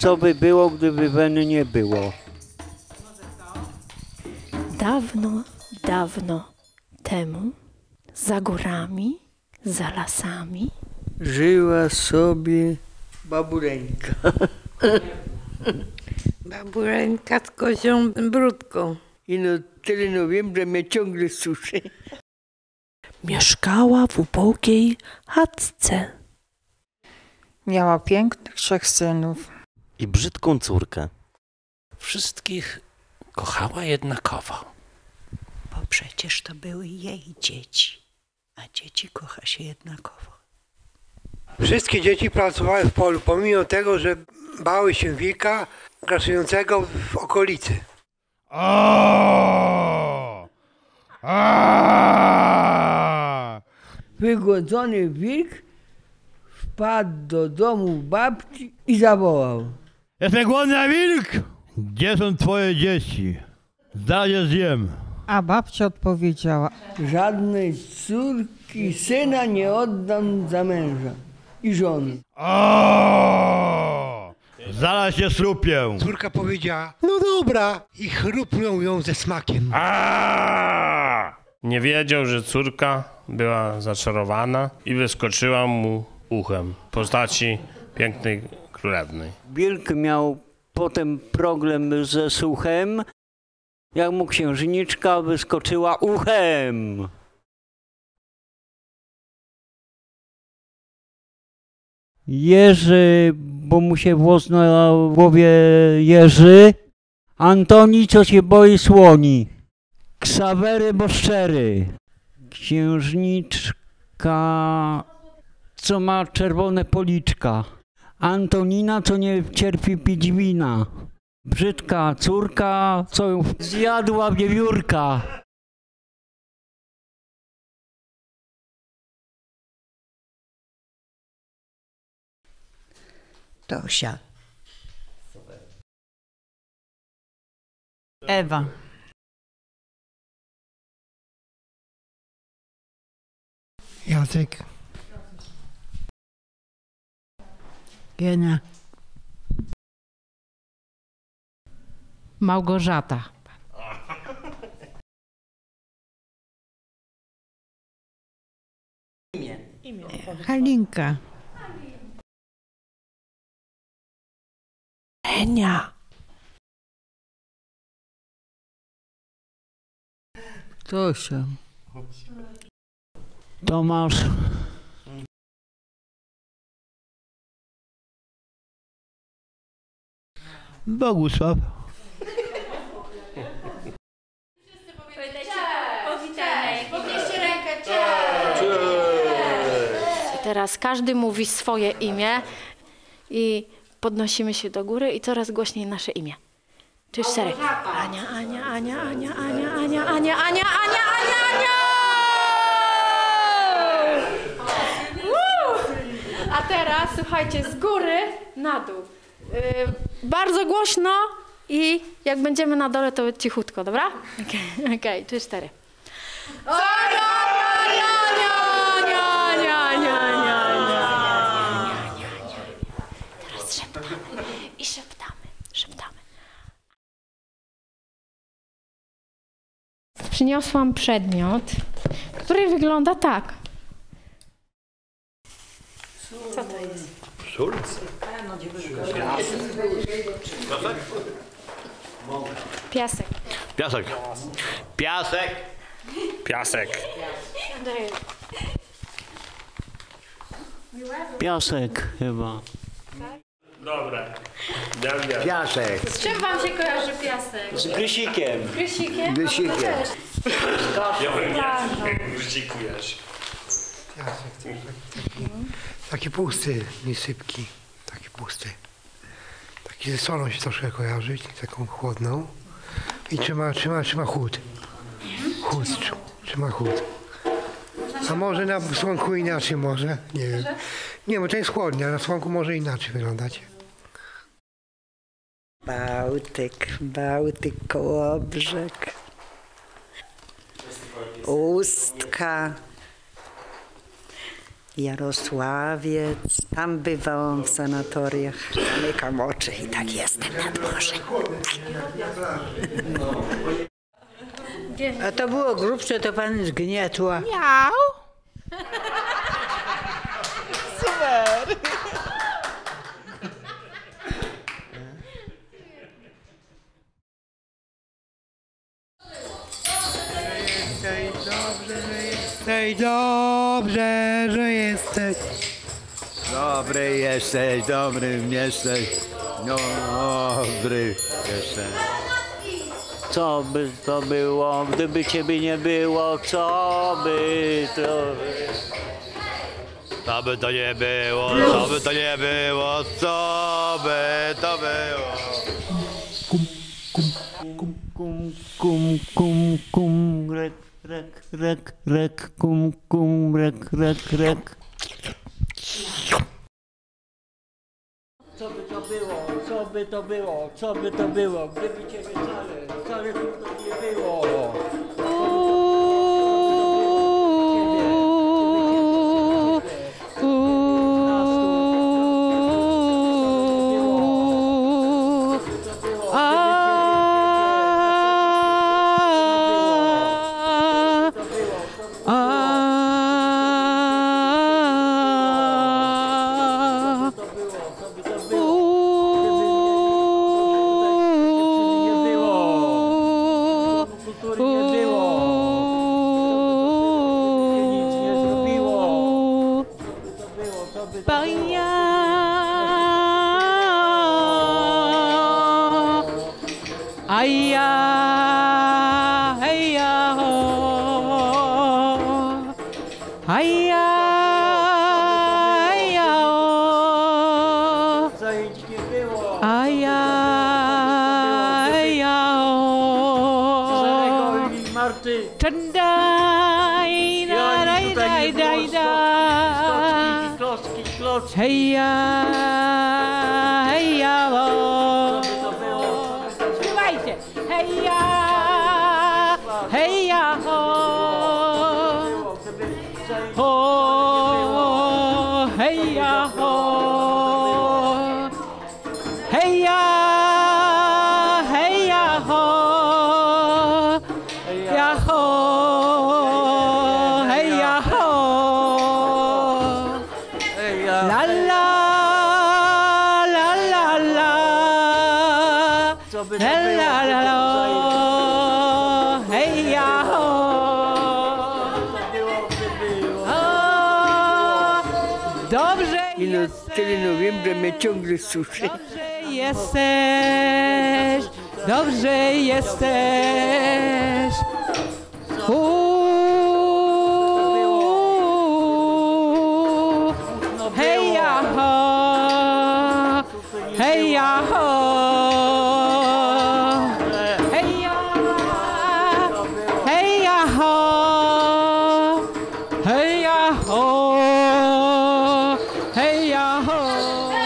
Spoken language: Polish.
co by było, gdyby weny nie było. Dawno, dawno temu, za górami, za lasami, Żyła sobie babureńka. Babureńka z kozią brudką. I no tyle no wiem, że mnie ciągle suszy. mieszkała w ubogiej chatce. Miała pięknych trzech synów. I brzydką córkę. Wszystkich kochała jednakowo. Bo przecież to były jej dzieci, a dzieci kocha się jednakowo. Wszystkie dzieci pracowały w polu, pomimo tego, że bały się wilka grasującego w okolicy. O! A! Wygłodzony wilk wpadł do domu babci i zawołał. Jestem głodny jak wilk! Gdzie są twoje dzieci? Je zjem. A babcia odpowiedziała, Żadnej córki, syna nie oddam za męża i żony. O! Zaraz się strupię. Córka powiedziała, no dobra, i chrupnął ją ze smakiem. A! Nie wiedział, że córka była zaczarowana i wyskoczyła mu uchem w postaci pięknej królewnej. Wilk miał potem problem ze słuchem. Jak mu księżniczka wyskoczyła uchem. Jerzy, bo mu się włos na głowie jeży. Antoni, co się boi słoni. Ksawery, bo szczery. Księżniczka, co ma czerwone policzka. Antonina, co nie cierpi pić wina. Brzydka córka, co ją zjadła wiewiórka. Tosia. Ewa. Jacek. Genia. Małgorzata. Halinka. Henia. Tosia. Tomasz. Bogusław. I teraz każdy mówi swoje imię i podnosimy się do góry i coraz głośniej nasze imię. Czy cztery? Ania, Ania, Ania, Ania, Ania, Ania, Ania, Ania, Ania, Ania, Ania! A teraz słuchajcie, z góry na dół. Yy, bardzo głośno i jak będziemy na dole, to cichutko, dobra? Okej, okay, trzy, cztery. Ania. Teraz szeptamy i szeptamy, szeptamy. Przyniosłam przedmiot, który wygląda tak. Co to jest? No, piasek? Piasek. Piasek. Piasek. Piasek. Piasek chyba. Dobra. Dobra. Piasek. Z czym wam się kojarzy piasek? Z grysikiem. Z grysikiem? Grysikiem. No, no ja bym nie grzysiku jesz. Piasek. Taki pusty, niesypki. Taki pusty. Taki ze solą się troszkę kojarzy, taką chłodną. I trzyma, trzyma, trzyma chłód. Chłód, trzy- trzyma chłód. A może na słonku inaczej może? Nie wiem. Nie, bo to jest chłodnie, a na słonku może inaczej wyglądać. Bałtyk, Bałtyk, Kołobrzeg. Ustka. Jarosławiec. Tam bywałam w sanatoriach. Zamykam oczy i tak jestem nad morzem. A to było grubsze, to pan zgniatła. Miał. Super. Jesteś dobrze, że jesteś. Dobry jesteś, dobrym jesteś. Dobry jesteś. Co by to było, gdyby ciebie nie było, co by to... Co by to nie było, co by to nie było, co by to było. Kum, kum, kum, kum, rek, rek, rek, rek, kum, kum, rek, rek, rek. Co by to było, co by to było, co by to było, gdyby ciebie wcale, wcale tu to nie było. Aya, aya ho, aya, aya ho, aya, aya ho. Tanda, ida, ida, aya. Heja, ho. Było, gdyby zajęć Ho, heja, ho. Heja, heja, ho. Ja, ho, heja, ho. Ej, ja. La la la la la Co by to la było? la la Dobrze I no, jesteś. Tyle no że mnie ciągle suszy. Dobrze jesteś, dobrze jesteś. Uuu, hej ja ho, hej ja ho. 바.